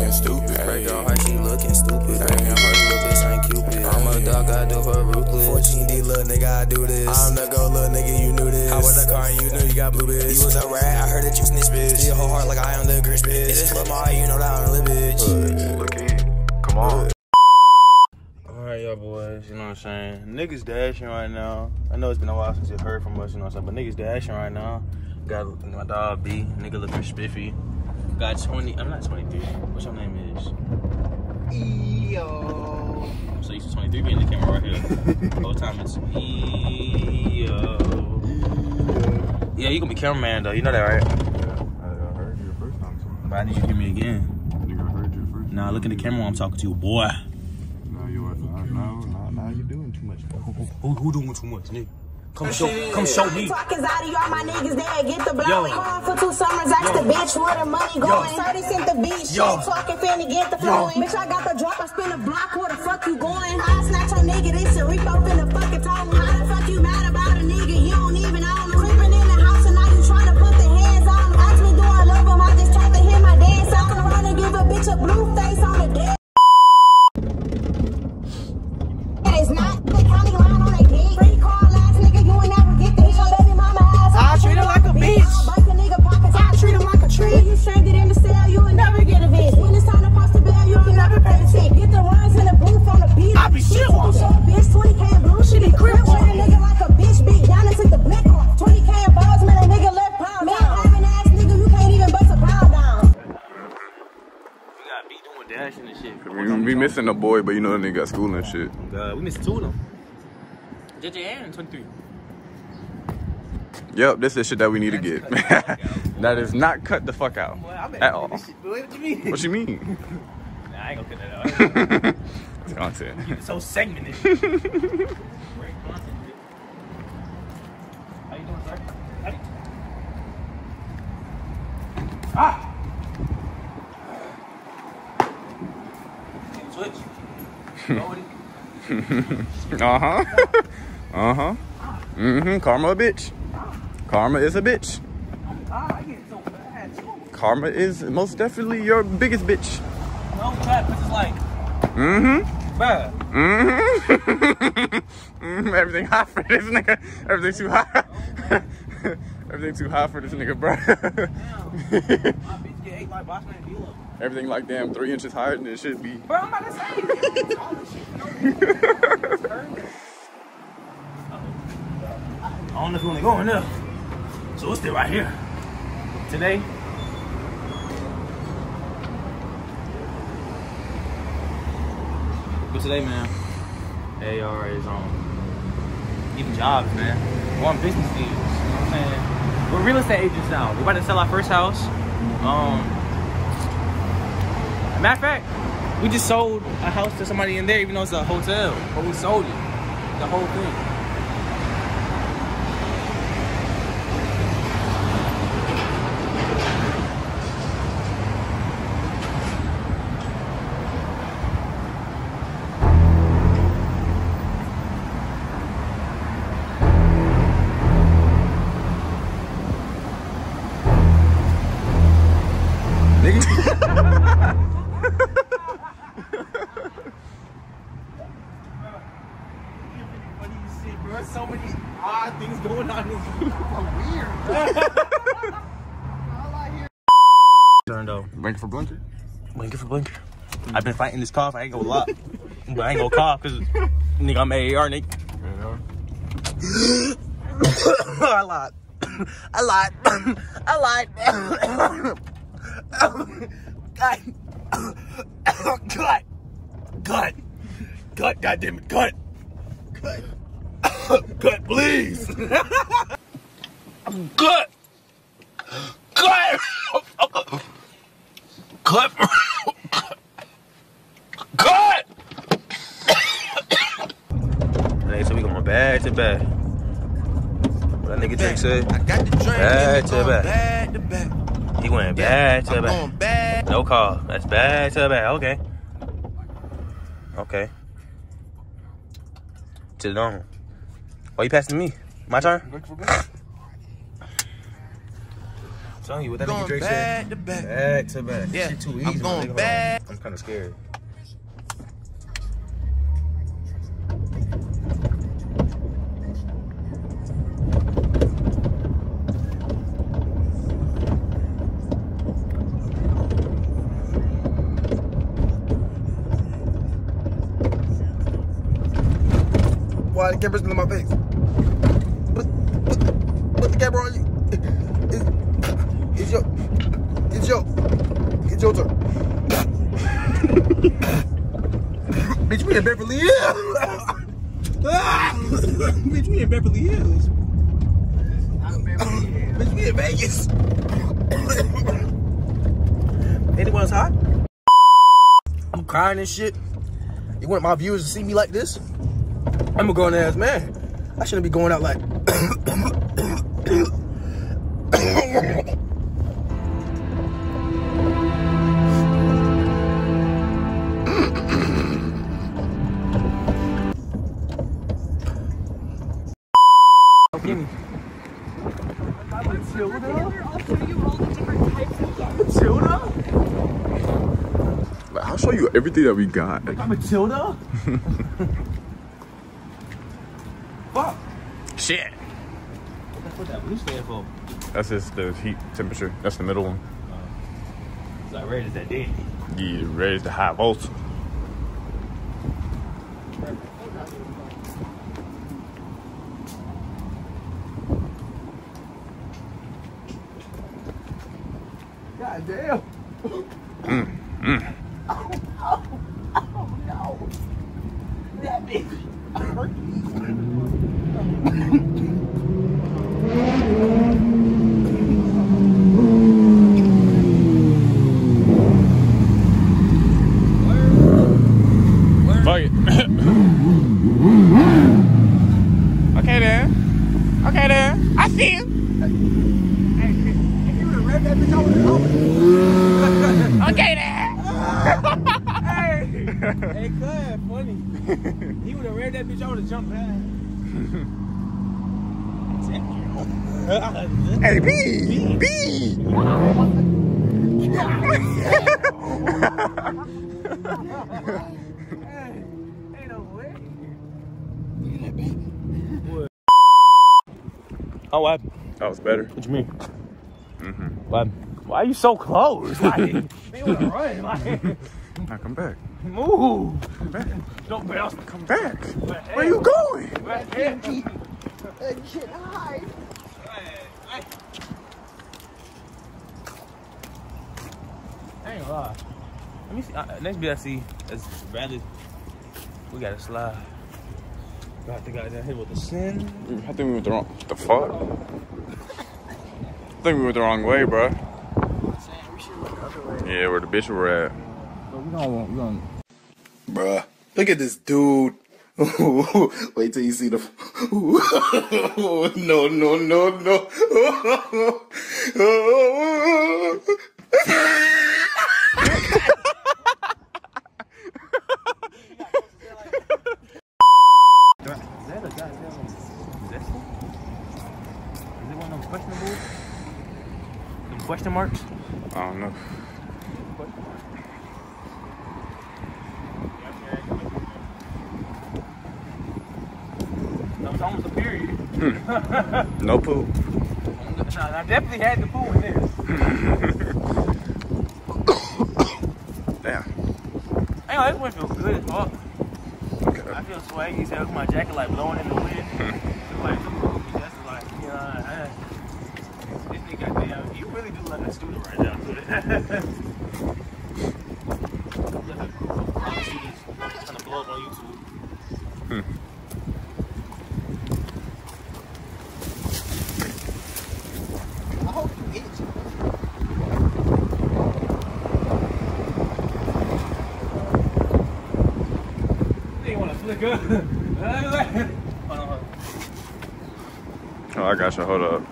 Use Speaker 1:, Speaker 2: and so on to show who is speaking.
Speaker 1: looking stupid.
Speaker 2: Break her heart, she looking stupid. Break her heart, little bitch ain't Cupid. I'm a dog, I do her ruthless.
Speaker 3: 14D, little nigga, I do this. I'm the go, little nigga, you knew this. I was the car and you knew you got blue bitch. You was a rat, I heard that you snitch bitch. Your whole heart like I am the Grinch bitch. Flip my you know that I'm a little bitch.
Speaker 1: Look here. Come on.
Speaker 4: Alright, y'all boys, you know what I'm saying? Niggas dashing right now. I know it's been a while since you heard from us, you know what I'm saying? But niggas dashing right now. Got my dog B, nigga looking spiffy. Got 20, I'm not 23. What's your name is?
Speaker 5: Yo.
Speaker 4: I'm so used to 23 being the camera right here. the whole time it's E-O. Yeah, you gonna be cameraman though, you know that, right?
Speaker 1: I, I heard you the first time. So.
Speaker 4: But I need you to hear me again.
Speaker 1: Nigga, I heard you the first
Speaker 4: Nah, look in the camera when I'm talking to you, boy.
Speaker 1: No, you are not. No, no, no, you doing too much.
Speaker 4: Who, who doing too much, nigga? Come show, come show me.
Speaker 6: Talking Zodi, all my niggas there, get the blowing. Going for two summers, ask the bitch where the money going. 30 cent the beach,
Speaker 4: Yo.
Speaker 6: shit talking finna get the flowing. Bitch, I got the drop, I spin the block, where the fuck you going? I snatch your nigga, this a repo finna fucking tone. How the fuck you mad about a nigga,
Speaker 4: We got B doing dashing and shit.
Speaker 1: We, we missing a boy, but you know the nigga got school and shit.
Speaker 4: Uh, we missed two of them. JJ and 23.
Speaker 1: Yep, this is shit that we need to get. that is not cut the fuck out at all.
Speaker 5: What you mean?
Speaker 1: What you mean?
Speaker 4: Nah, I ain't gonna cut that out.
Speaker 1: It's content.
Speaker 4: It's so segmented. Great content. How you doing, sir? Ah! Go with it.
Speaker 1: Uh huh. uh huh. Mm hmm. Karma a bitch. Karma is a bitch. Karma is most definitely your biggest bitch.
Speaker 4: No cap, this is like
Speaker 1: Mm hmm.
Speaker 4: bad.
Speaker 1: Mm-hmm. mm Everything hot for this nigga. Everything too hot. Everything too hot for this nigga, bro.
Speaker 4: My get ate like boss man D-Lo.
Speaker 1: Everything like damn three inches higher than it should be.
Speaker 5: Bro, I'm about to say. all.
Speaker 4: I don't know if you want to go in there. So we'll stay right here. Today. But today, man, AR is on even jobs, man. We're on business deals. You know what I'm saying? We're real estate agents now. We're about to sell our first house. Um, matter of fact, we just sold a house to somebody in there, even though it's a hotel. But we sold it. The whole thing. Turned though.
Speaker 1: Blinker for blinker.
Speaker 4: Blinker for blinker. I've been fighting this cough. I ain't gonna lie. but I ain't gonna cough because, nigga, I'm AAR, nigga. I lied. I lied. I lied. God. God. God. God, God damn it. God. God. God, please. God. God. God. God. Hey, so we going back to back. What that nigga Drake said?
Speaker 3: I got the drink.
Speaker 4: Back to
Speaker 3: going
Speaker 4: back.
Speaker 3: Back to back.
Speaker 4: He went back to
Speaker 3: I'm
Speaker 4: back.
Speaker 3: going back.
Speaker 4: No call. That's back to back. Okay. Okay. To the dome. Why you passing me? My turn?
Speaker 1: Blinker for blinker.
Speaker 4: To telling you what that
Speaker 5: Going
Speaker 4: nigga Drake
Speaker 5: back
Speaker 4: said.
Speaker 5: to back.
Speaker 4: Back to back.
Speaker 5: Yeah,
Speaker 4: Shit too
Speaker 5: I'm going
Speaker 4: nigga. Hold on.
Speaker 5: back.
Speaker 4: I'm kind of scared.
Speaker 3: Why the camera's in my face? Put, put, put the camera on you. It's, it's your, it's your, it's your turn. Bitch, we in Beverly Hills. Bitch, we in Beverly Hills. Bitch, we in Vegas. Anyone's hot? I'm crying and shit. You want my viewers to see me like this? I'm a grown ass man. I shouldn't be going out like.
Speaker 1: Show you everything that we got.
Speaker 5: Matilda? Fuck.
Speaker 1: Shit.
Speaker 4: What that blue stand for?
Speaker 1: That's just the heat temperature. That's the middle one.
Speaker 4: Uh, it's like red is that day.
Speaker 1: Yeah, raise the high volts.
Speaker 5: God damn. That mm, mm bitch.
Speaker 1: Fuck it. okay then. Okay then. I see you. Okay then.
Speaker 5: Hey, cuz, funny. He would have read that bitch, I would have jumped back.
Speaker 1: Hey, B. B.
Speaker 5: Ain't no way.
Speaker 4: Oh, what?
Speaker 1: That was better.
Speaker 4: What you mean? Mm-hmm. What? Why are you so close? Like,
Speaker 5: They would have run. Like,
Speaker 1: Now come back.
Speaker 4: Move.
Speaker 1: Come back.
Speaker 4: Don't bounce.
Speaker 1: Come back. Where you going?
Speaker 4: I ain't gonna lie. Let me see. Uh, next bit I see is Bradley. We got to slide. Got the guy down here with the sin.
Speaker 1: I think we went the wrong. The fuck? I think we went the wrong way, bro. Yeah, where the bitch were at.
Speaker 4: We gonna, we gonna.
Speaker 3: Bruh, look at this dude. Wait till you see the. no, no, no, no.
Speaker 4: Is that a goddamn? Is it one of them questionable? Them question marks?
Speaker 1: I don't know.
Speaker 4: No, it's almost a period. Hmm.
Speaker 1: No poop.
Speaker 4: I definitely had the poo in this.
Speaker 1: Damn.
Speaker 4: Hey, this one feels good as fuck.
Speaker 1: Okay.
Speaker 4: I feel swaggy as hell with my jacket like blowing in the wind. Hmm. It's like, that's like, you know, I, this nigga, goddamn, you really do look like a student right now. Trying to blow up on YouTube.
Speaker 5: I hope you itch.
Speaker 4: Nigga wanna flick up. Hold on, hold on.
Speaker 1: Oh, I got you. Hold up.